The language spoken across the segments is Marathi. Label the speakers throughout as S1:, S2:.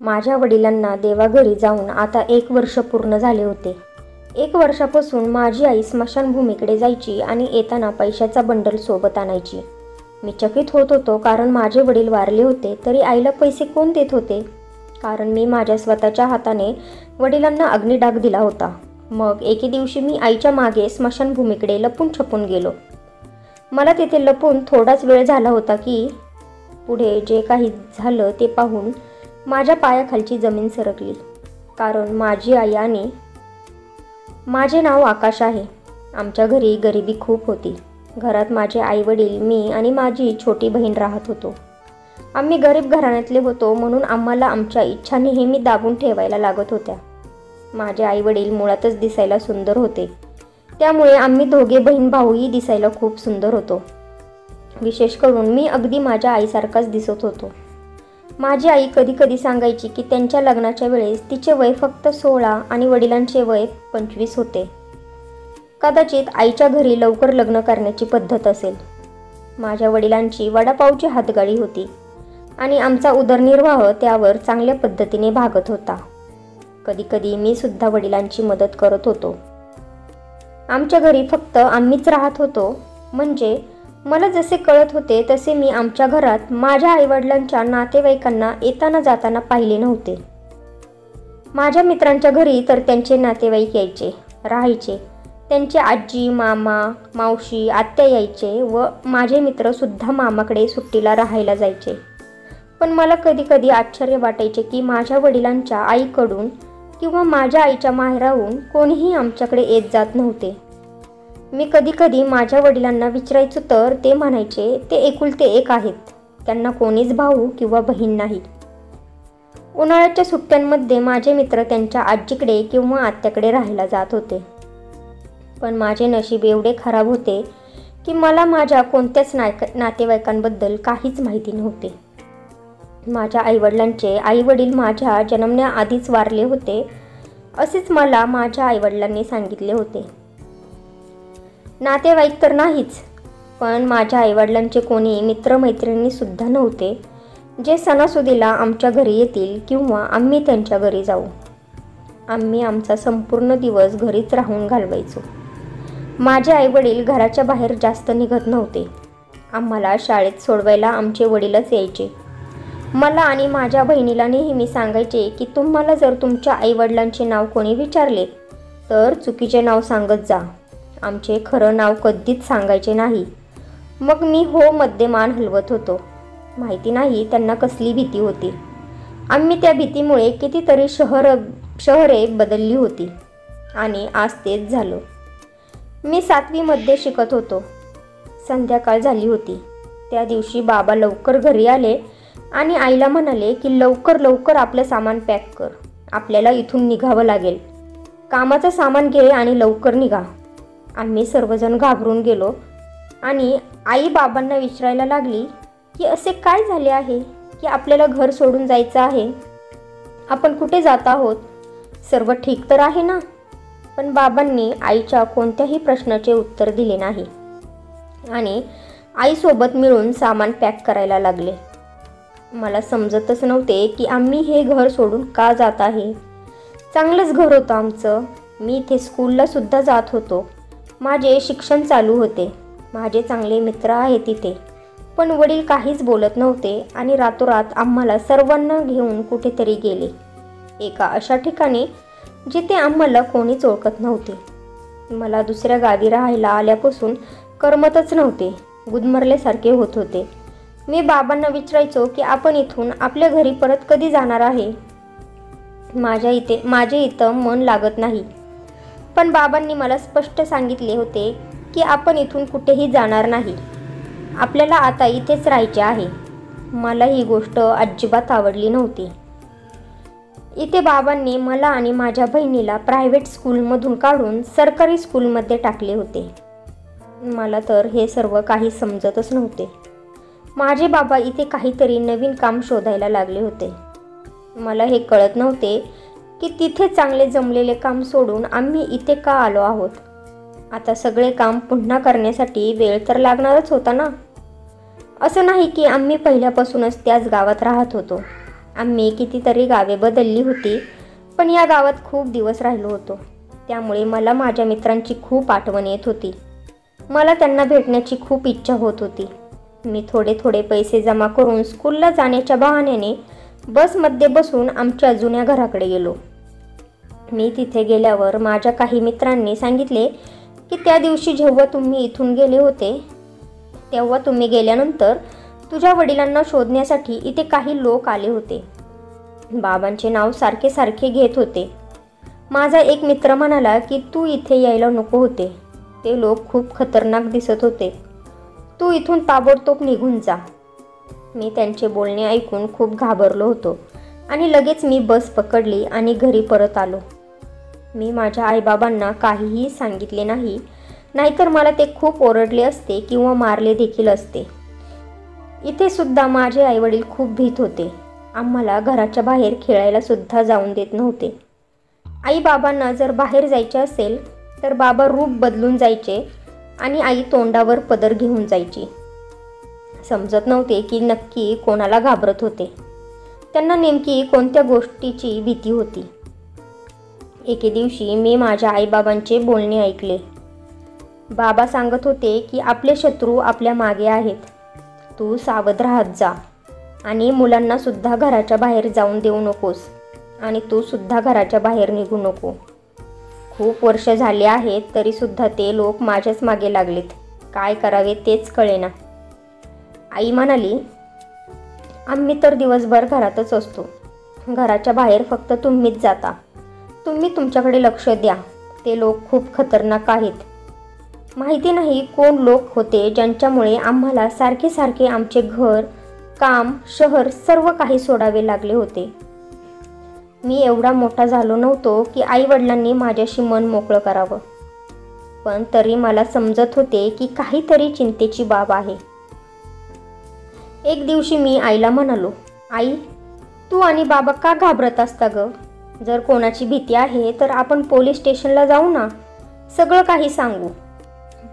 S1: माझ्या वडिलांना देवाघरी जाऊन आता एक वर्ष पूर्ण झाले होते. एक वर्षापासून माझी आई स्मशानभूमीकडे जायची आणि येताना पैशाचा बंडल सोबत आणायची. मी चकित होत होतो कारण माझे वडील वारले होते तरी आईला पैसे कोण देत होते? कारण मी माझ्या स्वतःच्या हाताने वडिलांना अग्निडाग दिला होता. मग एके दिवशी मी आईच्या मागे स्मशानभूमीकडे लपून छपून गेलो. मला तेथे लपून थोडाच वेळ झाला होता की पुढे जे काही झालं ते पाहून माझ्या पायाखालची जमीन सरकली. कारण माझी आई आणि माझे नाव आकाश आहे. आमच्या घरी गरिबी खूप होती. घरात माझे आईवडील मी आणि माझी छोटी बहीण राहत होतो. आम्ही गरीब घराण्यातले होतो म्हणून आम्हाला आमच्या इच्छा नेहमी दाबून ठेवायला लागत होत्या. माझे आईवडील मुळातच दिसायला सुंदर होते. त्यामुळे आम्ही दोघे बहीण भाऊही दिसायला खूप सुंदर होतो. विशेष करून मी अगदी माझ्या आईसारखाच दिसत होतो. माझी आई कधी कधी सांगायची की त्यांच्या लग्नाच्या वेळेस तिचे वय फक्त सोळा आणि वडिलांचे वय पंचवीस होते. कदाचित आईच्या घरी लवकर लग्न करण्याची पद्धत असेल. माझ्या वडिलांची वडापावची हातगाडी होती आणि आमचा उदरनिर्वाह त्यावर चांगल्या पद्धतीने भागत होता. कधीकधी मी सुद्धा वडिलांची मदत करत होतो. आमच्या घरी फक्त आम्हीच राहत होतो म्हणजे मला जसे कळत होते तसे मी आमच्या घरात माझ्या आईवडिलांच्या नातेवाईकांना येताना जाताना पाहिले नव्हते. माझ्या मित्रांच्या घरी तर त्यांचे नातेवाईक यायचे राहायचे. त्यांचे आजी मामा मावशी आत्या यायचे व माझे मित्रसुद्धा मामाकडे सुट्टीला राहायला जायचे. पण मला कधीकधी आश्चर्य वाटायचे की माझ्या वडिलांच्या आईकडून किंवा माझ्या आईच्या माहेराहून कोणीही आमच्याकडे येत जात नव्हते. मी कधी कधी माझ्या वडिलांना विचारायचो तर ते म्हणायचे ते एकुलते एक आहेत. त्यांना कोणीच भाऊ किंवा बहीण नाही. उन्हाळ्याच्या सुट्ट्यांमध्ये माझे मित्र त्यांच्या आजीकडे किंवा आत्याकडे राहायला जात होते. पण माझे नशीब एवढे खराब होते की मला माझ्या कोणत्याच नायक नातेवाईकांबद्दल काहीच माहिती नव्हते. माझ्या आईवडिलांचे आईवडील माझ्या जन्मण्याआधीच वारले होते असेच मला माझ्या आईवडिलांनी सांगितले होते. नातेवाईक तर नाहीच पण माझ्या आईवडिलांचे कोणी मित्रमैत्रिणीसुद्धा नव्हते जे सणासुदीला आमच्या घरी येतील किंवा आम्ही त्यांच्या घरी जाऊ. आम्ही आमचा संपूर्ण दिवस घरीच राहून घालवायचो. माझे आईवडील घराच्या बाहेर जास्त निघत नव्हते. आम्हाला शाळेत सोडवायला आमचे वडीलच यायचे. मला आणि माझ्या बहिणीला नेहमी सांगायचे की तुम्हाला जर तुमच्या आईवडिलांचे नाव कोणी विचारले तर चुकीचे नाव सांगत जा. आमचे खरं नाव कधीच सांगायचे नाही. मग मी हो मध्ये मान हलवत होतो. माहिती नाही त्यांना कसली भीती होती. आम्ही त्या भीतीमुळे कितीतरी शहर शहरे बदलली होती. आणि आज तेच झालं. मी सातवीमध्ये शिकत होतो. संध्याकाळ झाली होती. त्या दिवशी बाबा लवकर घरी आले आणि आईला म्हणाले की लवकर लवकर आपलं सामान पॅक कर. आपल्याला इथून निघावं लागेल. कामाचं सामान घे आणि लवकर निघा. आम्ही सर्वजण घाबरून गेलो. आणि आई बाबांना विचारायला लागली की असे काय झाले आहे? की आपल्याला घर सोडून जायचं आहे? आपण कुठे जात आहोत? सर्व ठीक तर आहे ना पण बाबांनी आईच्या कोणत्याही प्रश्नाचे उत्तर दिले नाही. आणि आईसोबत मिळून सामान पॅक करायला लागले. मला समजतच नव्हते की आम्ही हे घर सोडून का जात आहे. चांगलंच घर होतं आमचं. मी इथे स्कूललासुद्धा जात होतो. माझे शिक्षण चालू होते. माझे चांगले मित्र आहेत तिथे. पण वडील काहीच बोलत नव्हते आणि रातोरात आम्हाला सर्वांना घेऊन कुठेतरी गेले. एका अशा ठिकाणी जिथे आम्हाला कोणीच ओळखत नव्हते. मला दुसऱ्या गावी राहायला आल्यापासून करमतच नव्हते. गुदमरल्यासारखे होत होते. मी बाबांना विचारायचो की आपण इथून आपल्या घरी परत कधी जाणार आहे? माझ्या इथे माझे इथं मन लागत नाही. पण बाबांनी मला स्पष्ट सांगितले होते की आपण इथून कुठेही जाणार नाही. आपल्याला आता इथेच राहायचे आहे. मला ही गोष्ट अजिबात आवडली नव्हती. इथे बाबांनी मला आणि माझ्या बहिणीला प्रायव्हेट स्कूलमधून काढून सरकारी स्कूलमध्ये टाकले होते. मला तर हे सर्व काही समजतच नव्हते. माझे बाबा इथे काहीतरी नवीन काम शोधायला लागले होते. मला हे कळत नव्हते की तिथे चांगले जमलेले काम सोडून आम्ही इथे का आलो आहोत? आता सगळे काम पुन्हा करण्यासाठी वेळ तर लागणारच होता ना? असं नाही की आम्ही पहिल्यापासूनच त्याच गावात राहत होतो. आम्ही कितीतरी गावे बदलली होती पण या गावात खूप दिवस राहिलो होतो. त्यामुळे मला माझ्या मित्रांची खूप आठवण येत होती. मला त्यांना भेटण्याची खूप इच्छा होत होती. मी थोडे थोडे पैसे जमा करून स्कूलला जाण्याच्या बहाण्याने बसमध्ये बसून आमच्या जुन्या घराकडे गेलो. मी तिथे गेल्यावर माझ्या काही मित्रांनी सांगितले की त्या दिवशी जेव्हा तुम्ही इथून गेले होते तेव्हा तुम्ही गेल्यानंतर तुझ्या वडिलांना शोधण्यासाठी इथे काही लोक आले होते. बाबांचे नाव सारखे सारखे घेत होते. माझा एक मित्र म्हणाला की तू इथे यायला नको होते. ते लोक खूप खतरनाक दिसत होते. तू इथून ताबडतोब निघून जा. मी त्यांचे बोलणे ऐकून खूप घाबरलो होतो आणि लगेच मी बस पकडली आणि घरी परत आलो. मी माझ्या आईबाबांना काहीही सांगितले नाही. नाहीतर मला ते खूप ओरडले असते किंवा मारले देखील असते. इथे सुद्धा माझे आईवडील खूप भीत होते. आम्हाला घराच्या बाहेर खेळायला सुद्धा जाऊन देत नव्हते. आईबाबांना जर बाहेर जायचे असेल तर बाबा रूप बदलून जायचे आणि आई तोंडावर पदर घेऊन जायची. समजत नव्हते की नक्की कोणाला घाबरत होते. त्यांना नेमकी कोणत्या गोष्टीची भीती होती? एके दिवशी मी माझ्या आईबाबांचे बोलणे ऐकले. बाबा सांगत होते की आपले शत्रू आपल्या मागे आहेत. तू सावध राहत जा आणि मुलांनासुद्धा घराच्या बाहेर जाऊन देऊ नकोस आणि तूसुद्धा घराच्या बाहेर निघू नको. खूप वर्ष झाले आहेत तरीसुद्धा ते लोक माझ्याच मागे लागलेत. काय करावे तेच कळेना. आई म्हणाली आम्ही तर दिवसभर घरातच असतो. घराच्या बाहेर फक्त तुम्हीच जाता. तुम्ही तुमच्याकडे लक्ष द्या. ते लोक खूप खतरनाक आहेत. माहिती नाही कोण लोक होते ज्यांच्यामुळे आम्हाला सारखे सारखे आमचे घर काम शहर सर्व काही सोडावे लागले होते. मी एवढा मोठा झालो नव्हतो की आईवडिलांनी माझ्याशी मन मोकळं करावं. पण तरी मला समजत होते की काहीतरी चिंतेची बाब आहे. एक दिवशी मी आईला म्हणालो आई तू आणि बाबा का घाबरत असता गं? जर कोणाची भीती आहे तर आपण पोलीस स्टेशनला जाऊ ना. सगळं काही सांगू.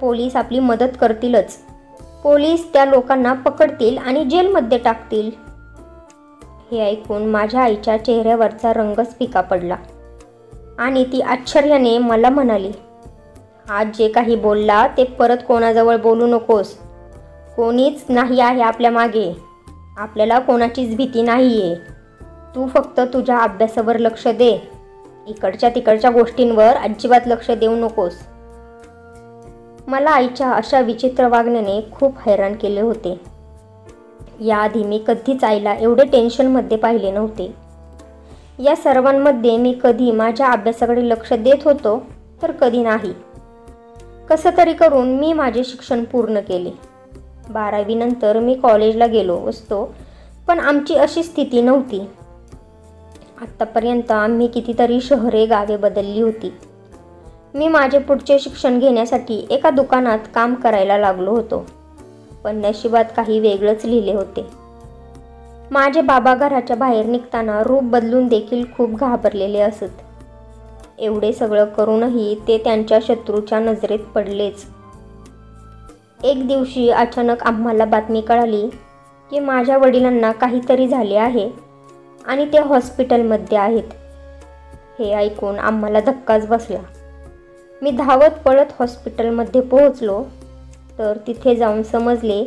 S1: पोलीस आपली मदत करतीलच. पोलीस त्या लोकांना पकडतील आणि जेलमध्ये टाकतील. हे ऐकून माझ्या आईच्या चेहऱ्यावरचा रंगच फिका पडला. आणि ती आश्चर्याने मला म्हणाली आज जे काही बोलला ते परत कोणाजवळ बोलू नकोस. कोणीच नाही आहे आपल्या मागे. आपल्याला कोणाचीच भीती नाही आहे तू फक्त तुझ्या अभ्यासावर लक्ष दे. इकडच्या तिकडच्या गोष्टींवर अजिबात लक्ष देऊ नकोस. मला आईच्या अशा विचित्र वागण्याने खूप हैराण केले होते. याआधी मी कधीच आईला एवढे टेन्शनमध्ये पाहिले नव्हते. या सर्वांमध्ये मी कधी माझ्या अभ्यासाकडे लक्ष देत होतो तर कधी नाही. कसं तरी करून मी माझे शिक्षण पूर्ण केले. बारावीनंतर मी कॉलेजला गेलो असतो पण आमची अशी स्थिती नव्हती. आत्तापर्यंत आम्ही कितीतरी शहरे गावे बदलली होती. मी माझे पुढचे शिक्षण घेण्यासाठी एका दुकानात काम करायला लागलो होतो. पण नशिबात काही वेगळंच लिहिले होते. माझे बाबा घराच्या बाहेर निघताना रूप बदलून देखील खूप घाबरलेले असत. एवढे सगळं करूनही ते त्यांच्या शत्रूच्या नजरेत पडलेच. एक दिवशी अचानक आम्हाला बातमी कळाली की माझ्या वडिलांना काहीतरी झाले आहे. आणि ते हॉस्पिटलमध्ये आहेत. हे ऐकून आम्हाला धक्काच बसला. मी धावत पळत हॉस्पिटलमध्ये पोहोचलो तर तिथे जाऊन समजले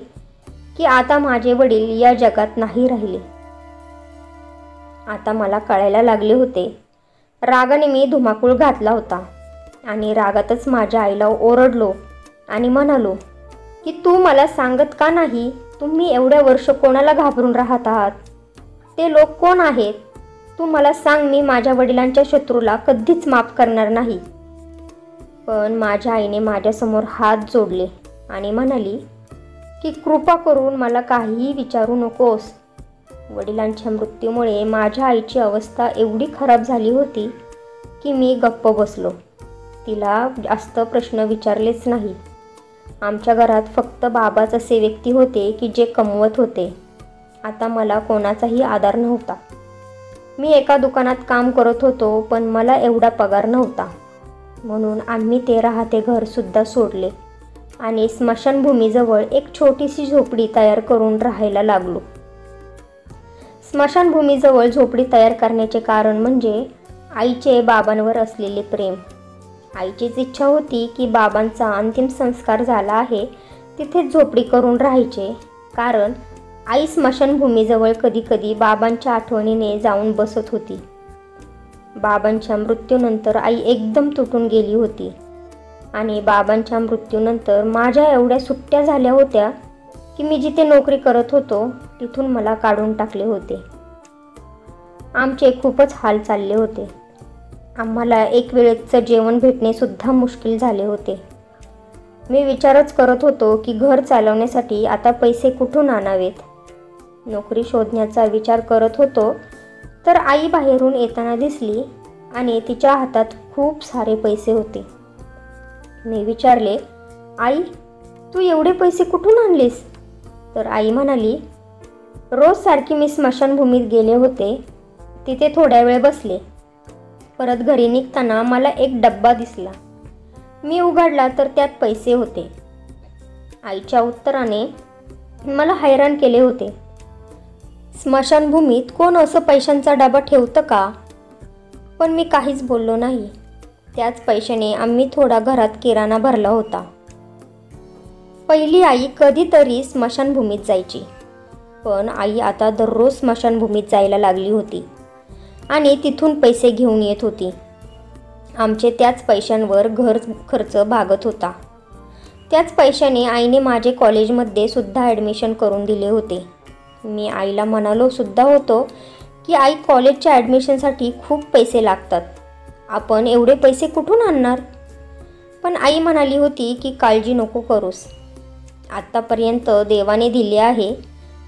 S1: की आता माझे वडील या जगात नाही राहिले. आता मला कळायला लागले होते. रागाने मी धुमाकूळ घातला होता आणि रागातच माझ्या आईला ओरडलो आणि म्हणालो की तू मला सांगत का नाही? तुम्ही एवढ्या वर्ष कोणाला घाबरून राहत आहात? ते लोक कोण आहेत? तू मला सांग मी माझ्या वडिलांच्या शत्रूला कधीच माफ करणार नाही. पण माझ्या आईने माझ्यासमोर हात जोडले आणि म्हणाली की कृपा करून मला काहीही विचारू नकोस. वडिलांच्या मृत्यूमुळे माझ्या आईची अवस्था एवढी खराब झाली होती की मी गप्प बसलो. तिला जास्त प्रश्न विचारलेच नाही. आमच्या घरात फक्त बाबाच असे व्यक्ती होते की जे कमवत होते. आता मला कोणाचाही आधार नव्हता. मी एका दुकानात काम करत होतो पण मला एवढा पगार नव्हता. म्हणून आम्ही ते राहते घरसुद्धा सोडले आणि स्मशानभूमीजवळ एक छोटीशी झोपडी तयार करून राहायला लागलो. स्मशानभूमीजवळ झोपडी तयार करण्याचे कारण म्हणजे आईचे बाबांवर असलेले प्रेम. आईचीच इच्छा होती की बाबांचा अंतिम संस्कार झाला आहे तिथेच झोपडी करून राहायचे. कारण आई स्मशानभूमीजवळ कधीकधी बाबांच्या आठवणीने जाऊन बसत होती. बाबांच्या मृत्यूनंतर आई एकदम तुटून गेली होती. आणि बाबांच्या मृत्यूनंतर माझ्या एवढ्या सुट्ट्या झाल्या होत्या की मी जिथे नोकरी करत होतो तिथून मला काढून टाकले होते. आमचे खूपच हाल चालले होते. आम्हाला एक वेळेचं जेवण भेटणेसुद्धा मुश्किल झाले होते. मी विचारच करत होतो की घर चालवण्यासाठी आता पैसे कुठून आणावेत? नोकरी शोधण्याचा विचार करत होतो तर आई बाहेरून येताना दिसली आणि तिच्या हातात खूप सारे पैसे होते. मी विचारले आई तू एवढे पैसे कुठून आणलीस? तर आई म्हणाली रोज सारखी मी स्मशानभूमीत गेले होते. तिथे थोड्या वेळ बसले. परत घरी निघताना मला एक डब्बा दिसला. मी उघडला तर त्यात पैसे होते. आईच्या उत्तराने मला हैराण केले होते. स्मशानभूमीत कोण असं पैशांचा डबा ठेवतं का? पण मी काहीच बोललो नाही. त्याच पैशाने आम्ही थोडा घरात किराणा भरला होता. पहिली आई कधीतरी स्मशानभूमीत जायची. पण आई आता दररोज स्मशानभूमीत जायला लागली होती. आणि तिथून पैसे घेऊन येत होती. आमचे त्याच पैशांवर घर खर्च भागत होता. त्याच पैशाने आईने माझे कॉलेजमध्ये सुद्धा ॲडमिशन करून दिले होते. मी आईला म्हणालो सुद्धा होतो की आई कॉलेजच्या ॲडमिशनसाठी खूप पैसे लागतात. आपण एवढे पैसे कुठून आणणार? पण आई म्हणाली होती की काळजी नको करूस. आत्तापर्यंत देवाने दिले आहे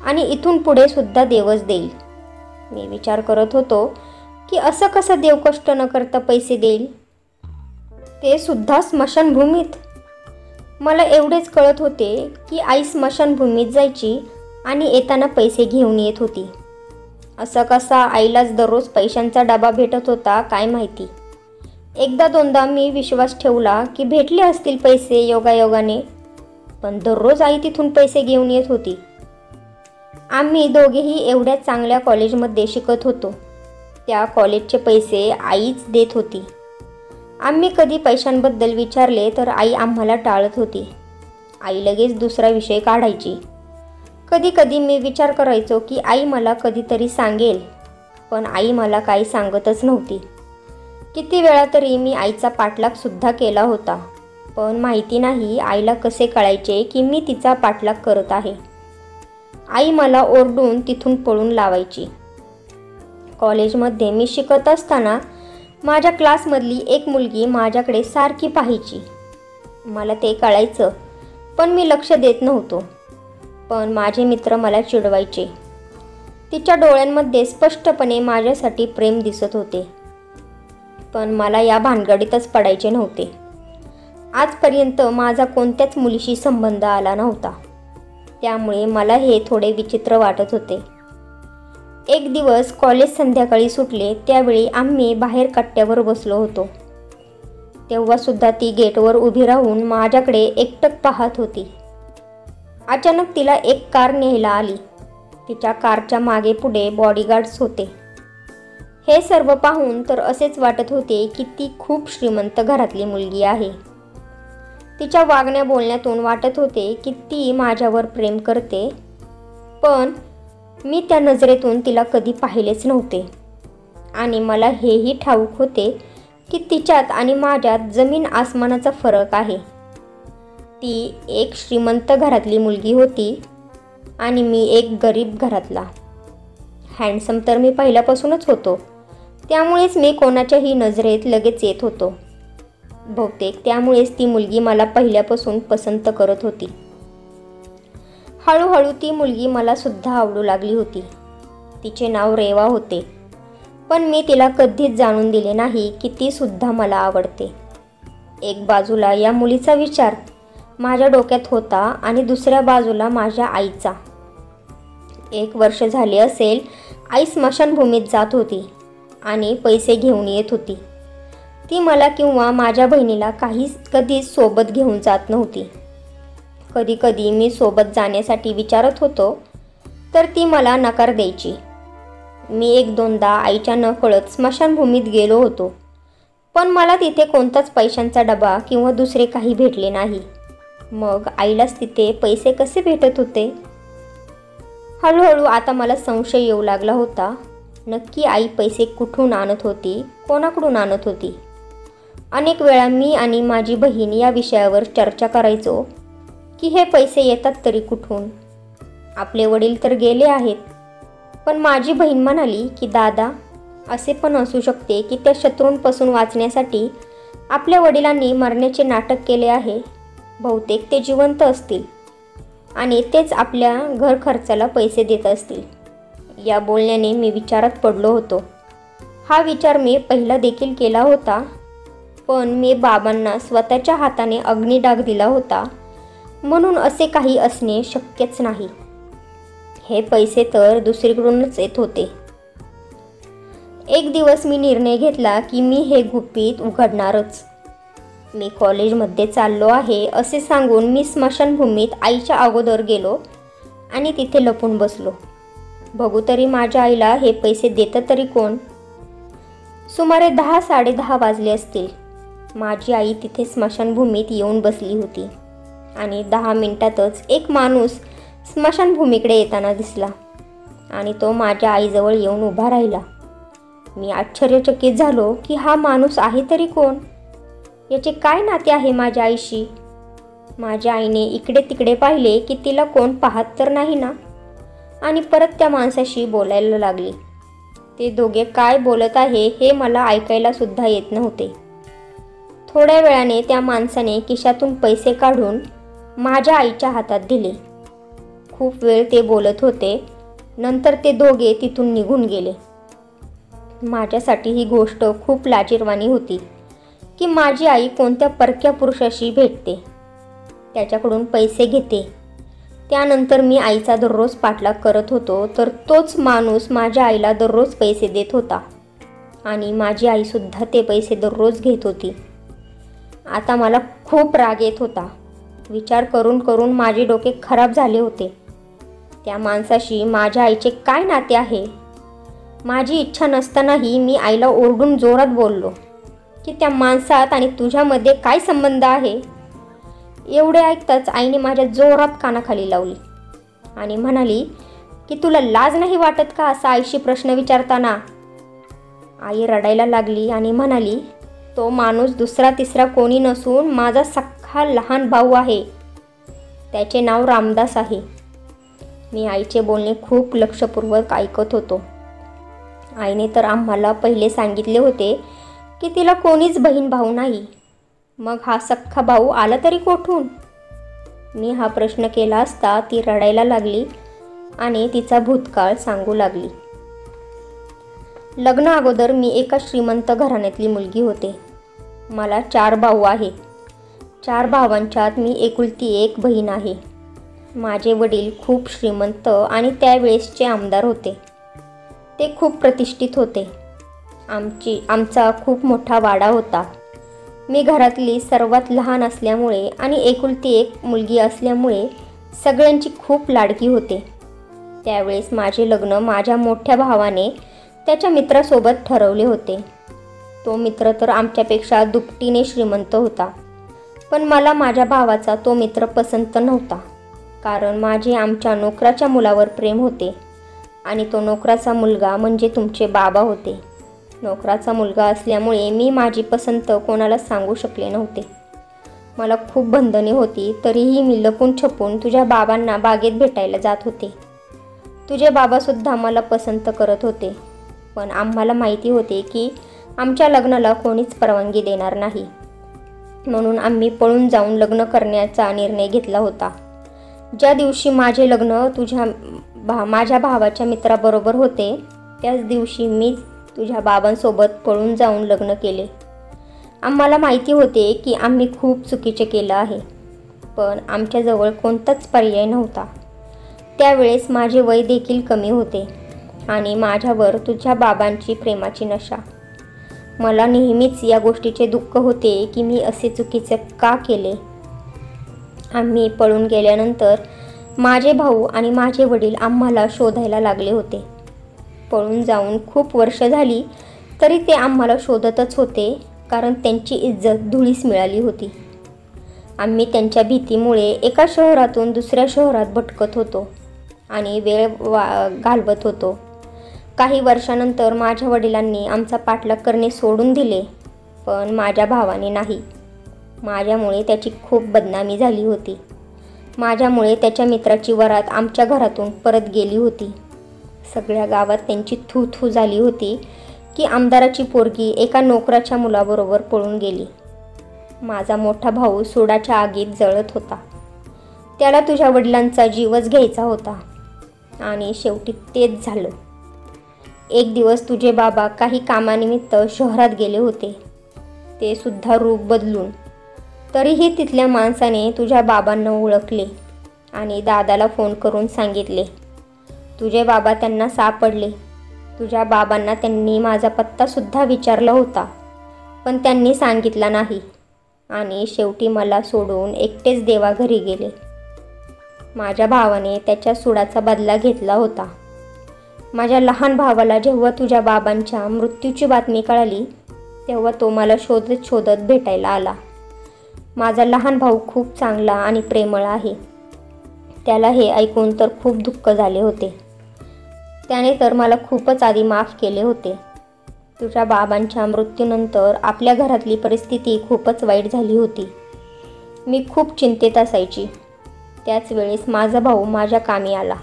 S1: आणि इथून पुढे सुद्धा देवच देईल. मी विचार करत होतो की असं कसं देव कष्ट न करता पैसे देईल? ते सुद्धा स्मशानभूमीत. मला एवढेच कळत होते की आई स्मशानभूमीत जायची आणि येताना पैसे घेऊन येत होती. असं कसा आईलाच दररोज पैशांचा डबा भेटत होता काय माहिती? एकदा दोनदा मी विश्वास ठेवला की भेटले असतील पैसे योगायोगाने पण दररोज आई तिथून पैसे घेऊन येत होती. आम्ही दोघेही एवढ्या चांगल्या कॉलेजमध्ये शिकत होतो. त्या कॉलेजचे पैसे आईच देत होती. आम्ही कधी पैशांबद्दल विचारले तर आई आम्हाला टाळत होती. आई लगेच दुसरा विषय काढायची. कधी कधी मी विचार करायचो की आई मला कधीतरी सांगेल पण आई मला काही सांगतच नव्हती. किती वेळा तरी मी आईचा पाठलागसुद्धा केला होता पण माहिती नाही आईला कसे कळायचे की मी तिचा पाठलाग करत आहे. आई मला ओरडून तिथून पळून लावायची. कॉलेजमध्ये मी शिकत असताना माझ्या क्लासमधली एक मुलगी माझ्याकडे सारखी पाहायची. मला ते कळायचं पण मी लक्ष देत नव्हतो. पण माझे मित्र मला चिडवायचे. तिच्या डोळ्यांमध्ये स्पष्टपणे माझ्यासाठी प्रेम दिसत होते. पण मला या भानगडीतच पडायचे नव्हते. आजपर्यंत माझा कोणत्याच मुलीशी संबंध आला नव्हता. त्यामुळे मला हे थोडे विचित्र वाटत होते. एक दिवस कॉलेज संध्याकाळी सुटले त्यावेळी आम्ही बाहेर कट्ट्यावर बसलो होतो. तेव्हासुद्धा ती गेटवर उभी राहून माझ्याकडे एकटक पाहत होती. अचानक तिला एक कार न्यायला आली. तिच्या कारच्या मागे पुढे बॉडीगार्ड्स होते. हे सर्व पाहून तर असेच वाटत होते की ती खूप श्रीमंत घरातली मुलगी आहे. तिच्या वागण्या बोलण्यातून वाटत होते की ती माझ्यावर प्रेम करते पण मी त्या नजरेतून तिला कधी पाहिलेच नव्हते. आणि मला हेही ठाऊक होते की तिच्यात आणि माझ्यात जमीन आसमानाचा फरक आहे. ती एक श्रीमंत घरातली मुलगी होती आणि मी एक गरीब घरातला. हँडसम तर मी पहिल्यापासूनच होतो. त्यामुळेच मी कोणाच्याही नजरेत लगेच येत होतो. बहुतेक त्यामुळेच ती मुलगी मला पहिल्यापासून पसंत करत होती. हळूहळू ती मुलगी मला सुद्धा आवडू लागली होती. तिचे नाव रेवा होते. पण मी तिला कधीच जाणून दिले नाही की ती सुद्धा मला आवडते. एक बाजूला या मुलीचा विचार माझ्या डोक्यात होता आणि दुसऱ्या बाजूला माझ्या आईचा. एक वर्ष झाले असेल आई स्मशानभूमीत जात होती आणि पैसे घेऊन येत होती. ती मला किंवा माझ्या बहिणीला काहीच कधीच सोबत घेऊन जात नव्हती. कधी कधी मी सोबत जाण्यासाठी विचारत होतो तर ती मला नकार द्यायची. मी एक दोनदा आईच्या नकळत स्मशानभूमीत गेलो होतो पण मला तिथे कोणताच पैशांचा डबा किंवा दुसरे काही भेटले नाही. मग आईलाच तिथे पैसे कसे भेटत होते? हळूहळू आता मला संशय येऊ लागला होता. नक्की आई पैसे कुठून आणत होती? कोणाकडून आणत होती? अनेक वेळा मी आणि माझी बहीण या विषयावर चर्चा करायचो. की हे पैसे येतात तरी कुठून? आपले वडील तर गेले आहेत. पण माझी बहीण म्हणाली की दादा असे पण असू शकते की त्या शत्रूंपासून वाचण्यासाठी आपल्या वडिलांनी मरण्याचे नाटक केले आहे. बहुतेक ते जिवंत असतील. आणि तेच आपल्या घर खर्चाला पैसे देत असतील. या बोलण्याने मी विचारात पडलो होतो. हा विचार मी पहिला देखील केला होता. पण मी बाबांना स्वतःच्या हाताने अग्निडाग दिला होता. म्हणून असे काही असणे शक्यच नाही. हे पैसे तर दुसरीकडूनच येत होते. एक दिवस मी निर्णय घेतला की मी हे गुपित उघडणारच. मी कॉलेजमध्ये चाललो आहे असे सांगून मी स्मशानभूमीत आईच्या अगोदर गेलो आणि तिथे लपून बसलो. बघू तरी माझ्या आईला हे पैसे देतं तरी कोण? सुमारे दहा साडेदहा वाजले असतील. माझी आई तिथे स्मशानभूमीत येऊन बसली होती आणि दहा मिनिटातच एक माणूस स्मशानभूमीकडे येताना दिसला आणि तो माझ्या आईजवळ येऊन उभा राहिला. मी आश्चर्यचकित झालो की हा माणूस आहे तरी कोण? याचे काय नाते आहे माझ्या आईशी? माझ्या आईने इकडे तिकडे पाहिले की तिला कोण पाहत तर नाही ना? आणि परत त्या माणसाशी बोलायला लागली. ते दोघे काय बोलत आहे हे मला ऐकायला सुद्धा येत नव्हते. थोड्या वेळाने त्या माणसाने खिशातून पैसे काढून माझ्या आईच्या हातात दिले. खूप वेळ ते बोलत होते. नंतर ते दोघे तिथून निघून गेले. माझ्यासाठी ही गोष्ट खूप लाजीरवाणी होती. की माझी आई कोणत्या परक्या पुरुषाशी भेटते? त्याच्याकडून पैसे घेते. त्यानंतर मी आईचा दररोज पाठलाग करत होतो तर तोच माणूस माझ्या आईला दररोज पैसे देत होता. आणि माझी आईसुद्धा ते पैसे दररोज घेत होती. आता मला खूप राग येत होता. विचार करून करून माझे डोके खराब झाले होते. त्या माणसाशी माझ्या आईचे काय नाते आहे? माझी इच्छा नसतानाही मी आईला ओरडून जोरात बोललो. की त्या माणसात आणि तुझ्यामध्ये काय संबंध आहे? एवढे ऐकताच आईने माझ्या जोरात कानाखाली लावली आणि म्हणाली की तुला लाज नाही वाटत का असा आईशी प्रश्न विचारताना? आई रडायला लागली आणि म्हणाली तो माणूस दुसरा तिसरा कोणी नसून माझा सख्खा लहान भाऊ आहे. त्याचे नाव रामदास आहे. मी आईचे बोलणे खूप लक्षपूर्वक ऐकत होतो. आईने तर आम्हाला पहिले सांगितले होते की तिला कोणीच बहीण भाऊ नाही. मग हा सख्खा भाऊ आला तरी कोठून? मी हा प्रश्न केला असता ती रडायला लागली आणि तिचा भूतकाळ सांगू लागली. लग्न अगोदर मी एका श्रीमंत घराण्यातली मुलगी होते. मला चार भाऊ आहे चार भावांच्यात मी एकुलती एक बहीण आहे. माझे वडील खूप श्रीमंत आणि त्यावेळेसचे आमदार होते. ते खूप प्रतिष्ठित होते. आमची आमचा खूप मोठा वाडा होता. मी घरातली सर्वात लहान असल्यामुळे आणि एकुलती एक मुलगी असल्यामुळे सगळ्यांची खूप लाडकी होते. त्यावेळेस माझे लग्न माझ्या मोठ्या भावाने त्याच्या मित्रासोबत ठरवले होते. तो मित्र तर आमच्यापेक्षा दुपटीने श्रीमंत होता. पण मला माझ्या भावाचा तो मित्र पसंत नव्हता. कारण माझे आमच्या नोकराच्या मुलावर प्रेम होते. आणि तो नोकराचा मुलगा म्हणजे तुमचे बाबा होते. नोकराचा मुलगा असल्यामुळे मी माझी पसंत कोणाला सांगू शकले नव्हते. मला खूप बंधने होती तरीही मी लपून छपून तुझ्या बाबांना बागेत भेटायला जात होते. तुझे बाबासुद्धा मला पसंत करत होते. पण आम्हाला माहिती होते की आमच्या लग्नाला कोणीच परवानगी देणार नाही. म्हणून आम्ही पळून जाऊन लग्न करण्याचा निर्णय घेतला होता. ज्या दिवशी माझे लग्न तुझ्या भा माझ्या भावाच्या मित्राबरोबर होते त्याच दिवशी मी तुझ्या बाबांसोबत पळून जाऊन लग्न केले. आम्हाला माहिती होते की आम्ही खूप चुकीचे केलं आहे पण आमच्याजवळ कोणताच पर्याय नव्हता. त्यावेळेस माझे वय देखील कमी होते आणि माझ्यावर तुझ्या बाबांची प्रेमाची नशा. मला नेहमीच या गोष्टीचे दुःख होते की मी असे चुकीचे का केले? आम्ही पळून गेल्यानंतर माझे भाऊ आणि माझे वडील आम्हाला शोधायला लागले होते. पळून जाऊन खूप वर्ष झाली तरी ते आम्हाला शोधतच होते कारण त्यांची इज्जत धुळीस मिळाली होती. आम्ही त्यांच्या भीतीमुळे एका शहरातून दुसऱ्या शहरात भटकत होतो आणि वेळ वा घालवत होतो. काही वर्षानंतर माझ्या वडिलांनी आमचा पाठलाग करणे सोडून दिले पण माझ्या भावाने नाही. माझ्यामुळे त्याची खूप बदनामी झाली होती. माझ्यामुळे त्याच्या मित्राची वरात आमच्या घरातून परत गेली होती. सगळ्या गावात त्यांची थू थू झाली होती की आमदाराची पोरगी एका नोकराच्या मुलाबरोबर पळून गेली. माझा मोठा भाऊ सोडाच्या आगीत जळत होता. त्याला तुझ्या वडिलांचा जीवच घ्यायचा होता. आणि शेवटी तेच झालं. एक दिवस तुझे बाबा काही कामानिमित्त शहरात गेले होते. ते सुद्धा रूप बदलून. तरीही तिथल्या माणसाने तुझ्या बाबांना ओळखले आणि दादाला फोन करून सांगितले. तुझे बाबा त्यांना सापडले. तुझ्या बाबांना त्यांनी माझा पत्तासुद्धा विचारला होता पण त्यांनी सांगितला नाही. आणि शेवटी मला सोडून एकटेच देवाघरी गेले. माझ्या भावाने त्याच्या सुडाचा बदला घेतला होता. माझ्या लहान भावाला जेव्हा तुझ्या बाबांच्या मृत्यूची बातमी कळाली तेव्हा तो मला शोधत शोधत भेटायला आला. माझा लहान भाऊ खूप चांगला आणि प्रेमळ आहे. त्याला हे ऐकून तर खूप दुःख झाले होते. त्याने तर मला खूपच आधी माफ केले होते. तुझ्या बाबांच्या मृत्यूनंतर आपल्या घरातली परिस्थिती खूपच वाईट झाली होती. मी खूप चिंतेत असायची. त्याच वेळेस माझा भाऊ माझ्या कामी आला.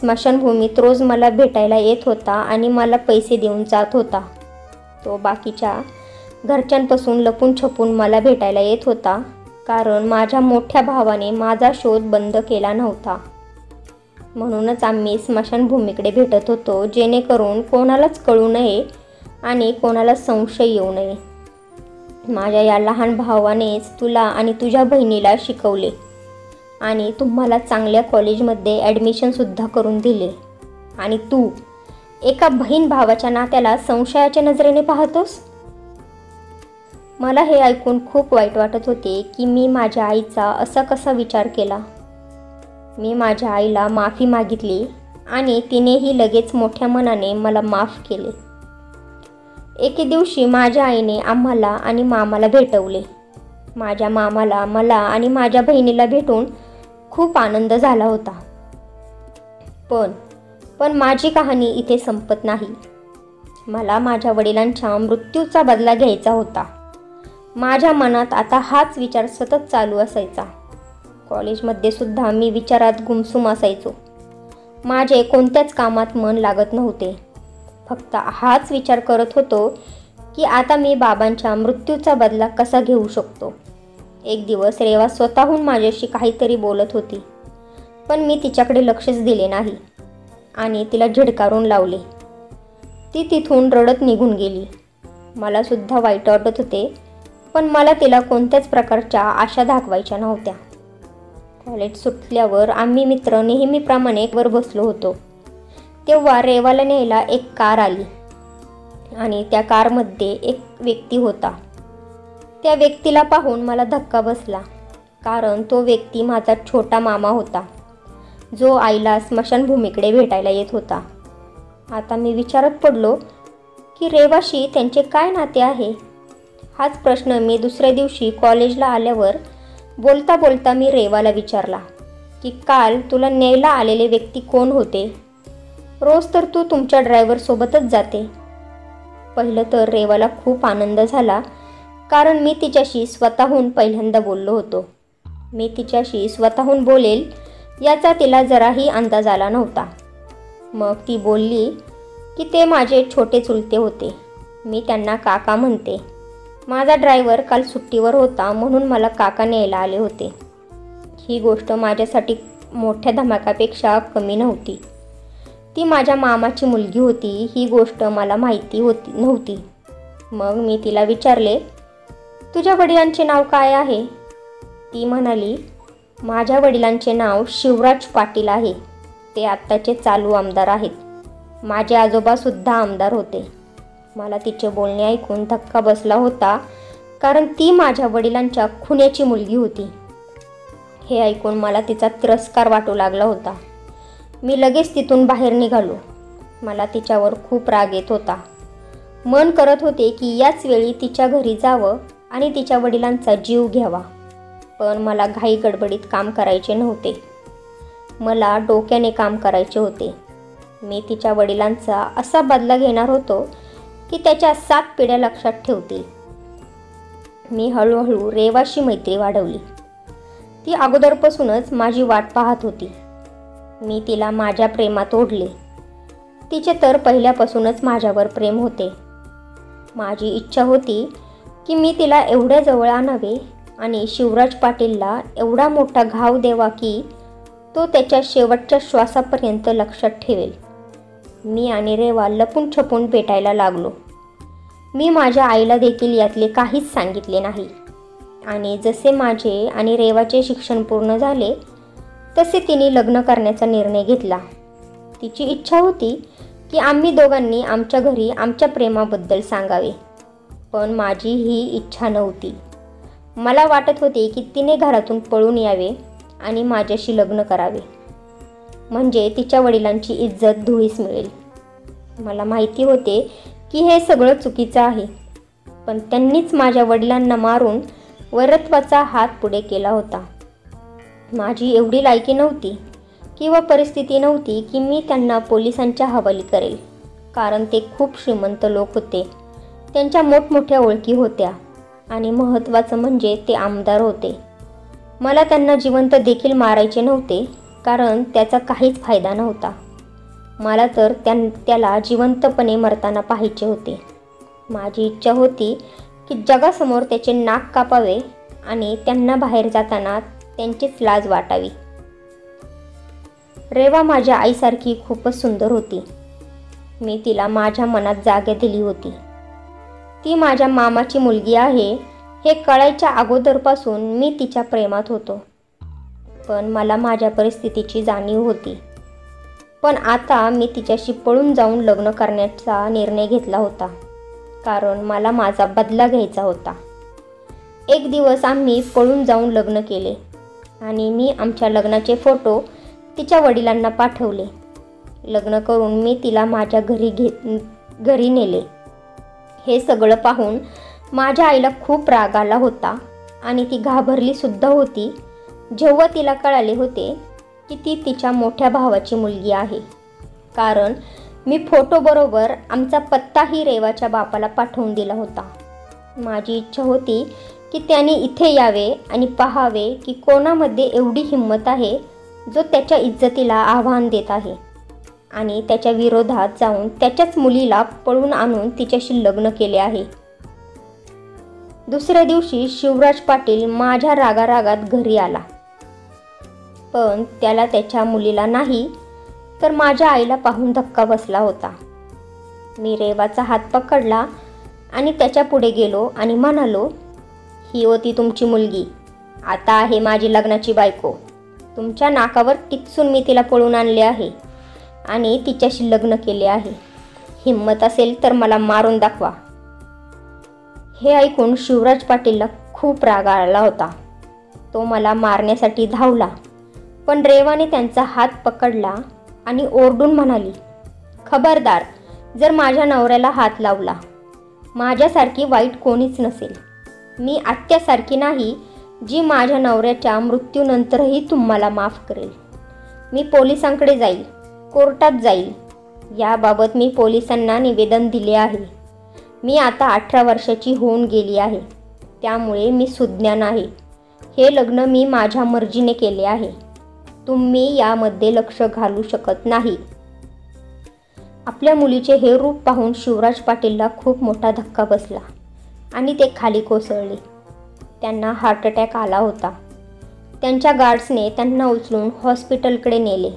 S1: स्मशानभूमीत रोज मला भेटायला येत होता आणि मला पैसे देऊन जात होता. तो बाकीच्या घरच्यांपासून लपून छपून मला भेटायला येत होता कारण माझ्या मोठ्या भावाने माझा शोध बंद केला नव्हता. म्हणूनच आम्ही स्मशानभूमीकडे भेटत होतो जेणेकरून कोणालाच कळू नये आणि कोणाला संशय येऊ नये. माझ्या या लहान भावानेच तुला आणि तुझ्या बहिणीला शिकवले आणि तुम्हाला चांगल्या कॉलेजमध्ये ॲडमिशनसुद्धा करून दिले. आणि तू एका बहीण भावाच्या नात्याला संशयाच्या नजरेने पाहतोस? मला हे ऐकून खूप वाईट वाटत होते की मी माझ्या आईचा असा कसा विचार केला. मी माझ्या आईला माफी मागितली आणि तिनेही लगेच मोठ्या मनाने मला माफ केले. एके दिवशी माझ्या आईने आम्हाला आणि मामाला भेटवले. माझ्या मामाला मला आणि माझ्या बहिणीला भेटून खूप आनंद झाला होता. पण पण माझी कहाणी इथे संपत नाही. मला माझ्या वडिलांच्या मृत्यूचा बदला घ्यायचा होता. माझ्या मनात आता हाच विचार सतत चालू असायचा. कॉलेजमध्ये सुद्धा मी विचारात गुमसुम असायचो. माझे कोणत्याच कामात मन लागत नव्हते. फक्त हाच विचार करत होतो की आता मी बाबांच्या मृत्यूचा बदला कसा घेऊ शकतो. एक दिवस रेवा स्वतःहून माझ्याशी काहीतरी बोलत होती पण मी तिच्याकडे लक्षच दिले नाही आणि तिला झिडकारून लावले. ती तिथून रडत निघून गेली. मला सुद्धा वाईट वाटत होते पण मला तिला कोणत्याच प्रकारच्या आशा दाखवायच्या नव्हत्या. कॉलेज सुटल्यावर आम्ही मित्र नेहमीप्रमाणे वर बसलो होतो. तेव्हा रेवाला न्यायला एक कार आली आणि त्या कारमध्ये एक व्यक्ती होता. त्या व्यक्तीला पाहून मला धक्का बसला कारण तो व्यक्ती माझा छोटा मामा होता जो आईला स्मशानभूमीकडे भेटायला येत होता. आता मी विचारत पडलो की रेवाशी त्यांचे काय नाते आहे? हाच प्रश्न मी दुसऱ्या दिवशी कॉलेजला आल्यावर बोलता बोलता मी रेवाला विचारला की काल तुला न्यायला आलेले व्यक्ती कोण होते? रोज तर तू तुमच्या ड्रायव्हरसोबतच जाते. पहिलं तर रेवाला खूप आनंद झाला कारण मी तिच्याशी स्वतःहून पहिल्यांदा बोललो होतो. मी तिच्याशी स्वतःहून बोलेल याचा तिला जराही अंदाज आला नव्हता. मग ती बोलली की ते माझे छोटे चुलते होते. मी त्यांना काका म्हणते. माझा ड्रायव्हर काल सुट्टीवर होता म्हणून मला काका न्यायला आले होते. ही गोष्ट माझ्यासाठी मोठ्या धमाकापेक्षा कमी नव्हती. ती माझ्या मामाची मुलगी होती ही गोष्ट मला माहिती होती नव्हती. मग मी तिला विचारले तुझ्या वडिलांचे नाव काय आहे? ती म्हणाली माझ्या वडिलांचे नाव शिवराज पाटील आहे. ते आत्ताचे चालू आमदार आहेत. माझे आजोबासुद्धा आमदार होते. मला तिचे बोलणे ऐकून धक्का बसला होता कारण ती माझ्या वडिलांच्या खुन्याची मुलगी होती. हे ऐकून मला तिचा तिरस्कार वाटू लागला होता. मी लगेच तिथून बाहेर निघालो. मला तिच्यावर खूप राग येत होता. मन करत होते की याच वेळी तिच्या घरी जावं आणि तिच्या वडिलांचा जीव घ्यावा. पण मला घाई गडबडीत काम करायचे नव्हते. मला डोक्याने काम करायचे होते. मी तिच्या वडिलांचा असा बदला घेणार होतो की त्याच्या सात पिढ्या लक्षात ठेवतील. मी हळूहळू रेवाशी मैत्री वाढवली. ती अगोदरपासूनच माझी वाट पाहत होती. मी तिला माझ्या प्रेमात ओढले. तिचे तर पहिल्यापासूनच माझ्यावर प्रेम होते. माझी इच्छा होती की मी तिला एवढ्या जवळ आणावे आणि शिवराज पाटीलला एवढा मोठा घाव देवा की तो त्याच्या शेवटच्या श्वासापर्यंत लक्षात ठेवेल. मी आणि रेवा लपून छपून भेटायला लागलो. मी माझ्या आईला देखील यातले काहीच सांगितले नाही. आणि जसे माझे आणि रेवाचे शिक्षण पूर्ण झाले तसे तिने लग्न करण्याचा निर्णय घेतला. तिची इच्छा होती की आम्ही दोघांनी आमच्या घरी आमच्या प्रेमाबद्दल सांगावे. पण माझी ही इच्छा नव्हती. मला वाटत होते की तिने घरातून पळून यावे आणि माझ्याशी लग्न करावे. म्हणजे तिच्या वडिलांची इज्जत धुळीस मिळेल. मला माहिती होते की हे सगळं चुकीचं आहे पण त्यांनीच माझ्या वडिलांना मारून वरत्वाचा हात पुढे केला होता. माझी एवढी लायकी नव्हती किंवा परिस्थिती नव्हती की मी त्यांना पोलिसांच्या हवाली करेल कारण ते खूप श्रीमंत लोक होते. त्यांच्या मोठमोठ्या ओळखी होत्या आणि महत्त्वाचं म्हणजे ते आमदार होते. मला त्यांना जिवंत देखील मारायचे नव्हते कारण त्याचा काहीच फायदा नव्हता. मला तर त्या त्याला जिवंतपणे मरताना पाहायचे होते. माझी इच्छा होती की जगासमोर त्याचे नाक कापावे आणि त्यांना बाहेर जाताना त्यांचीच लाज वाटावी. रेवा माझ्या आईसारखी खूपच सुंदर होती. मी तिला माझ्या मनात जागा दिली होती. ती माझ्या मामाची मुलगी आहे हे कळायच्या अगोदरपासून मी तिच्या प्रेमात होतो. पण मला माझ्या परिस्थितीची जाणीव होती. पण आता मी तिच्याशी पळून जाऊन लग्न करण्याचा निर्णय घेतला होता. कारण मला माझा बदला घ्यायचा होता. एक दिवस आम्ही पळून जाऊन लग्न केले आणि मी आमच्या लग्नाचे फोटो तिच्या वडिलांना पाठवले. लग्न करून मी तिला माझ्या घरी घे घरी नेले. हे सगळं पाहून माझ्या आईला खूप राग आला होता आणि ती घाबरलीसुद्धा होती. जेव्हा तिला कळाले होते की ती तिच्या मोठ्या भावाची मुलगी आहे. कारण मी फोटोबरोबर आमचा पत्ताही रेवाच्या बापाला पाठवून दिला होता. माझी इच्छा होती की त्याने इथे यावे आणि पाहावे की कोणामध्ये एवढी हिंमत आहे जो त्याच्या इज्जतीला आव्हान देत आहे आणि त्याच्या विरोधात जाऊन त्याच्याच मुलीला पळून आणून तिच्याशी लग्न केले आहे. दुसऱ्या दिवशी शिवराज पाटील माझ्या रागारागात घरी आला. पण त्याला त्याच्या मुलीला नाही तर माझ्या आईला पाहून धक्का बसला होता. मी रेवाचा हात पकडला आणि त्याच्या पुढे गेलो आणि म्हणालो ही होती तुमची मुलगी. आता आहे माझी लग्नाची बायको. तुमच्या नाकावर टिचून मी तिला पळून आणले आहे आणि तिच्याशी लग्न केले आहे. हिंमत असेल तर मला मारून दाखवा. हे ऐकून शिवराज पाटीलला खूप राग आला होता. तो मला मारण्यासाठी धावला. पण रेवाने त्यांचा हात पकडला आणि ओरडून म्हणाली खबरदार जर माझ्या नवऱ्याला हात लावला माझ्यासारखी वाईट कोणीच नसेल. मी आत्यासारखी नाही जी माझ्या नवऱ्याच्या मृत्यूनंतरही तुम्हाला माफ करेल. मी पोलिसांकडे जाईल कोर्टात जाईल. याबाबत मी पोलिसांना निवेदन दिले आहे. मी आता अठरा वर्षाची होऊन गेली आहे. त्यामुळे मी सुज्ञान आहे. हे लग्न मी माझ्या मर्जीने केले आहे. तुम्ही यामध्ये लक्ष घालू शकत नाही. आपल्या मुलीचे हे रूप पाहून शिवराज पाटीलला खूप मोठा धक्का बसला आणि ते खाली कोसळले. त्यांना हार्ट अटॅक आला होता. त्यांच्या गार्ड्सने त्यांना उचलून हॉस्पिटलकडे नेले.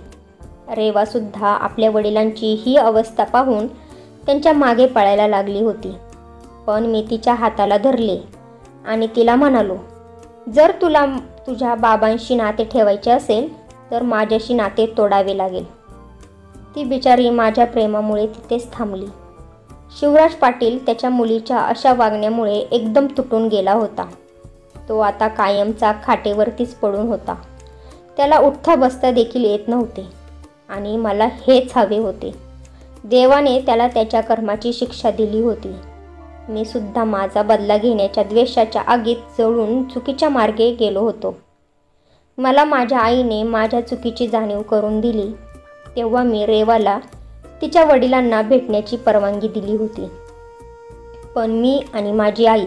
S1: रेवासुद्धा आपल्या वडिलांची ही अवस्था पाहून त्यांच्या मागे पळायला लागली होती. पण मी तिच्या हाताला धरले आणि तिला म्हणालो जर तुला तुझ्या बाबांशी नाते ठेवायचे असेल तर माझ्याशी नाते तोडावे लागेल. ती बिचारी माझ्या प्रेमामुळे तिथेच थांबली. शिवराज पाटील त्याच्या मुलीच्या अशा वागण्यामुळे एकदम तुटून गेला होता. तो आता कायमचा खाटेवरतीच पडून होता. त्याला उठता बसता देखील येत नव्हते आणि मला हेच हवे होते. देवाने त्याला त्याच्या कर्माची शिक्षा दिली होती. मी सुद्धा माझा बदला घेण्याच्या द्वेषाच्या आगीत जळून चुकीच्या मार्गे गेलो होतो. मला माझ्या आईने माझ्या चुकीची जाणीव करून दिली. तेव्हा मी रेवाला तिच्या वडिलांना भेटण्याची परवानगी दिली होती. पण मी आणि माझी आई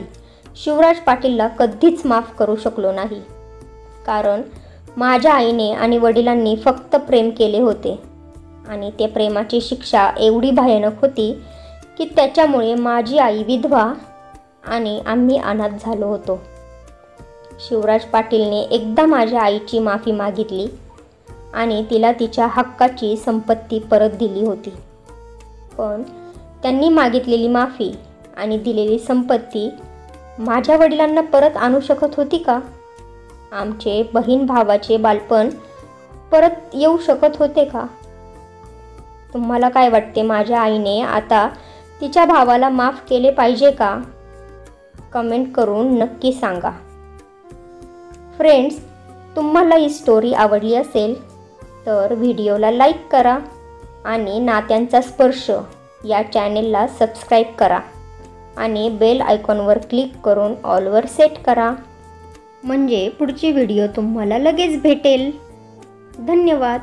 S1: शिवराज पाटीलला कधीच माफ करू शकलो नाही. कारण माझ्या आईने आणि वडिलांनी फक्त प्रेम केले होते. आणि ते प्रेमाची शिक्षा एवढी भयानक होती की त्याच्यामुळे माझी आई विधवा आणि आम्ही अनाथ झालो होतो. शिवराज पाटीलने एकदा माझ्या आईची माफी मागितली आणि तिला तिच्या हक्काची संपत्ती परत दिली होती. पण त्यांनी मागितलेली माफी आणि दिलेली संपत्ती माझ्या वडिलांना परत आणू शकत होती का? आमचे बहीण भावाचे बालपण परत येऊ शकत होते का? तुम्हाला काय वाटते माझ्या आईने आता तिच्या भावाला माफ केले पाहिजे का? कमेंट करून नक्की सांगा. फ्रेंड्स तुम्हाला ही स्टोरी आवडली असेल तर व्हिडिओला लाईक करा आणि नात्यांचा स्पर्श या चॅनेलला सबस्क्राईब करा आणि बेल आयकॉनवर क्लिक करून ऑलवर सेट करा. म्हणजे पुढची व्हिडिओ तुम्हाला लगेच भेटेल. धन्यवाद.